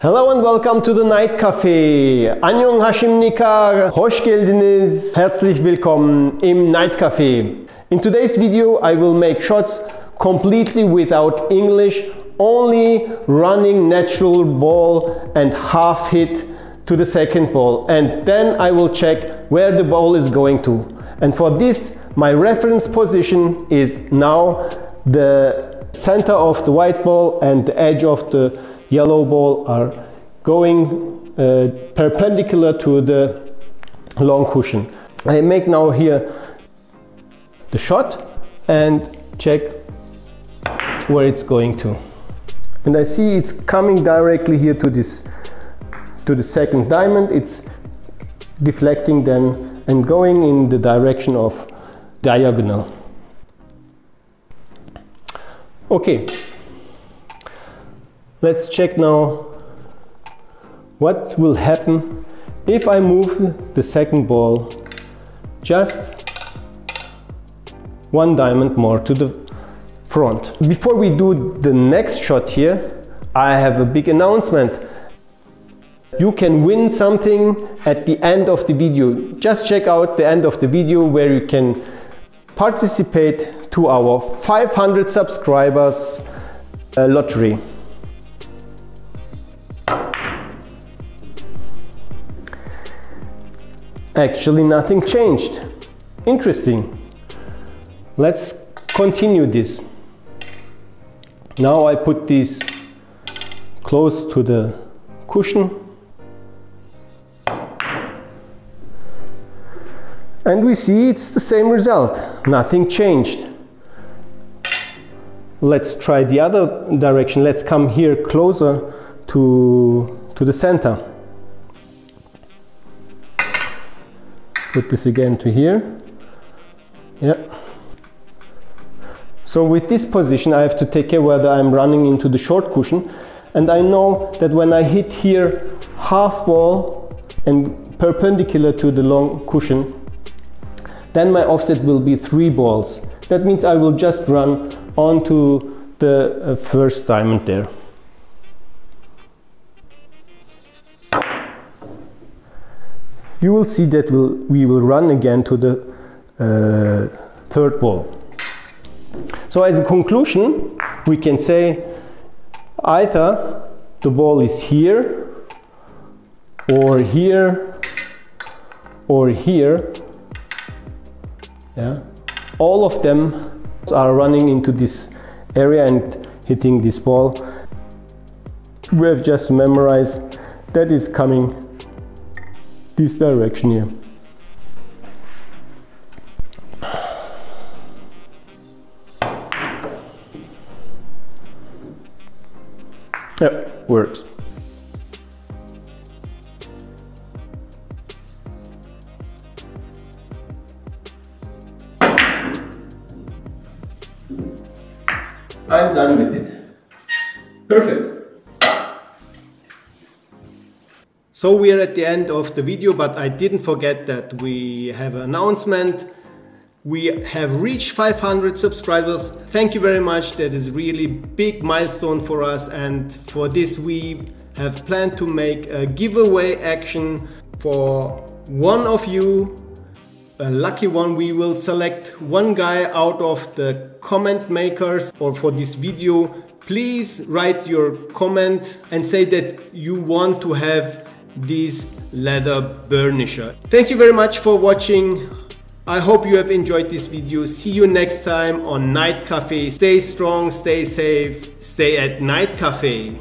Hello and welcome to the Night Cafe. Annyeong Hashim. Hoş geldiniz. Herzlich willkommen im Night Cafe. In today's video I will make shots completely without English, only running natural ball and half hit to the second ball and then I will check where the ball is going to. And for this my reference position is now the center of the white ball and the edge of the yellow ball are going uh, perpendicular to the long cushion. I make now here the shot and check where it's going to. And I see it's coming directly here to this to the second diamond. It's deflecting then and going in the direction of diagonal. Okay, let's check now what will happen if I move the second ball just one diamond more to the front. Before we do the next shot here, I have a big announcement. You can win something at the end of the video. Just check out the end of the video where you can participate to our 500 subscribers uh, lottery. Actually nothing changed. Interesting. Let's continue this. Now I put this close to the cushion and we see it's the same result. Nothing changed. Let's try the other direction. Let's come here closer to, to the center. Put this again to here. Yeah. So with this position I have to take care whether I'm running into the short cushion and I know that when I hit here half ball and perpendicular to the long cushion then my offset will be three balls. That means I will just run onto the uh, first diamond there. You will see that we'll, we will run again to the uh, third ball. So as a conclusion, we can say either the ball is here, or here, or here, yeah. All of them are running into this area and hitting this ball. We have just memorized that is coming this direction here. Yeah, works. I'm done with it. Perfect. So we are at the end of the video, but I didn't forget that we have an announcement. We have reached 500 subscribers. Thank you very much. That is really big milestone for us. And for this, we have planned to make a giveaway action for one of you a lucky one we will select one guy out of the comment makers or for this video please write your comment and say that you want to have this leather burnisher thank you very much for watching I hope you have enjoyed this video. See you next time on Night Cafe. Stay strong, stay safe, stay at Night Cafe.